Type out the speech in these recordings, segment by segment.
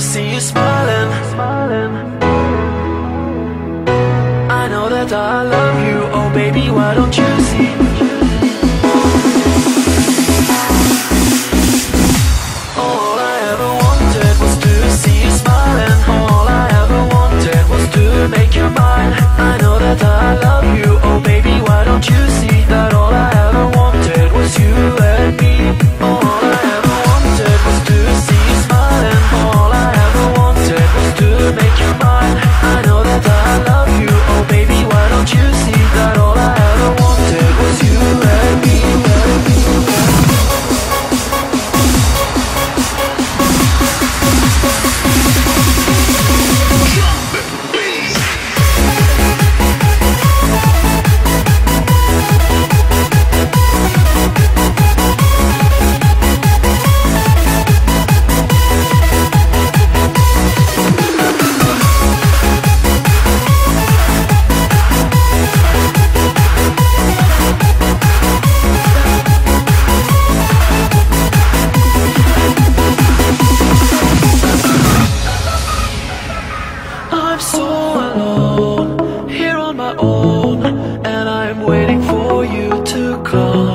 see you smiling. I know that I love you, oh baby, why don't you see Oh.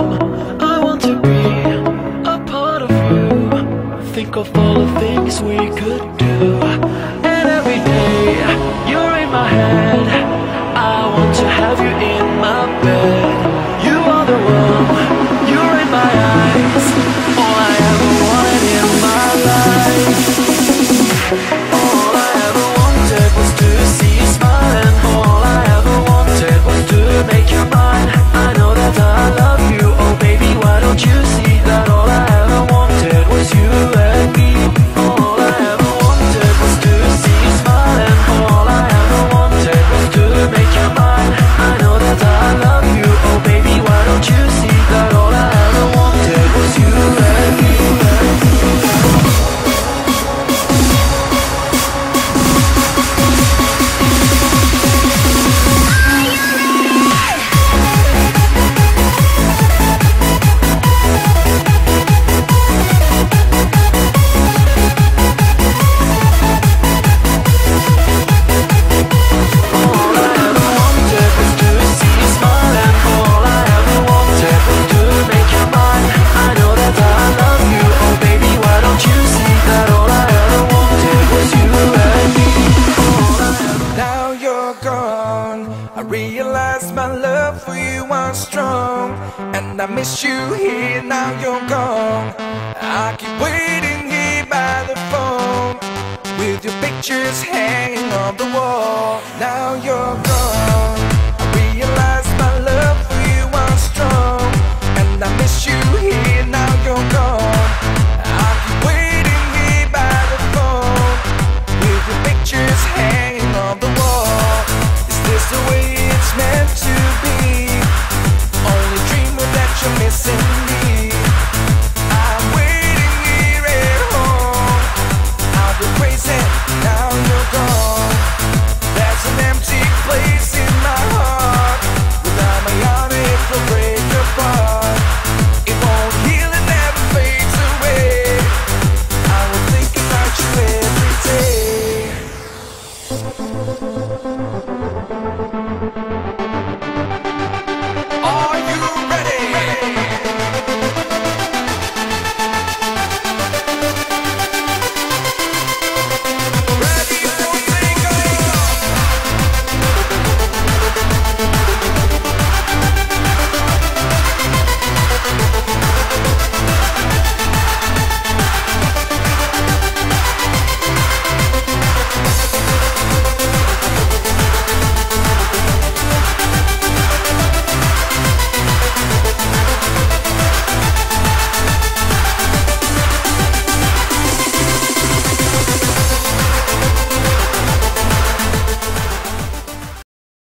Realize my love for you was strong. And I miss you here, now you're gone. I keep waiting here by the phone. With your pictures hanging on the wall. Now you're gone. Realize my love for you was strong. And I miss you here, now you're gone. I keep waiting here by the phone. With your pictures hanging